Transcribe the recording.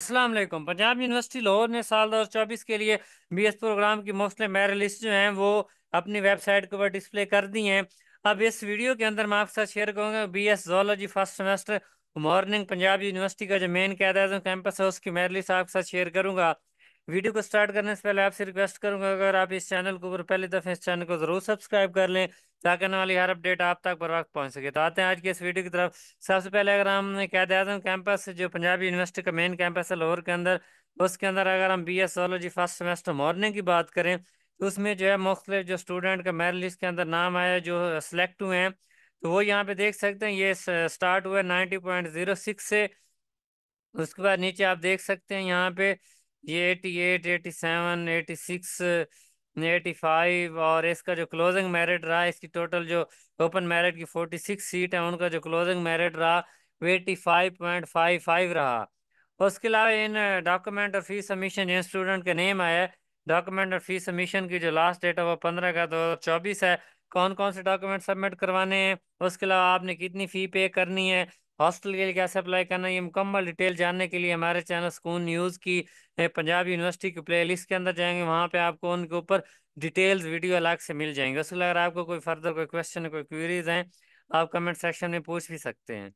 वालेकुम। पंजाब यूनिवर्सिटी लाहौर ने साल 2024 के लिए बी एस प्रोग्राम की मुख्तलिफ़ मेरिट लिस्ट जो हैं, वो अपनी वेबसाइट के ऊपर डिस्प्ले कर दी हैं। अब इस वीडियो के अंदर मैं आपके साथ शेयर करूँगा B S zoology first semester morning Punjab university का जो मेन कैदाजम कैंपस है, उसकी मेरिट लिस्ट आपके साथ शेयर करूँगा। वीडियो को स्टार्ट करने से पहले आपसे रिक्वेस्ट करूँगा, अगर आप इस चैनल को ऊपर पहली दफ़े इस चैनल को ज़रूर सब्सक्राइब कर लें, ताकि आने वाली हर अपडेट आप तक बर वक्त पहुँच सके। तो आते हैं आज की इस वीडियो की तरफ़। सबसे पहले अगर हम कैद आज़म कैंपस, जो पंजाबी यूनिवर्सिटी का मेन कैंपस है लाहौर के अंदर, उसके अंदर अगर हम B S zoology first semester morning की बात करें तो उसमें जो है मुख्तलिफ़ जो स्टूडेंट का मेरिट लिस्ट के अंदर नाम आया जो सेलेक्ट हुए हैं। तो वो यहाँ पे देख सकते हैं, ये स्टार्ट हुआ है नाइन्टी पॉइंट ज़ीरो सिक्स से। उसके बाद नीचे आप देख सकते हैं यहाँ पे ये eighty eight, eighty seven, eighty six, eighty five और इसका जो क्लोजिंग मेरिट रहा, इसकी टोटल जो ओपन मेरिट की फोर्टी सिक्स सीट है, उनका जो क्लोजिंग मेरिट रहा, वो eighty five point five five रहा। उसके अलावा इन डॉक्यूमेंट और फ़ीस सबमिशन जिन स्टूडेंट के नेम आया डॉक्यूमेंट और फ़ीस सबमिशन की जो लास्ट डेट है, वो पंद्रह का दो हज़ार चौबीस है। कौन कौन से डॉक्यूमेंट सबमिट करवाने हैं? उसके अलावा आपने कितनी फ़ी पे करनी है? हॉस्टल के लिए कैसे अप्लाई करना है, ये मुकम्मल डिटेल जानने के लिए हमारे चैनल स्कूल न्यूज़ की पंजाब यूनिवर्सिटी की प्ले लिस्ट के अंदर जाएँगे, वहाँ पे आपको उनके ऊपर डिटेल्स, वीडियो अलग से मिल जाएँगे। उसके अगर आपको कोई फर्दर कोई क्वेश्चन, कोई क्वीरीज हैं, आप कमेंट सेक्शन में पूछ भी सकते हैं।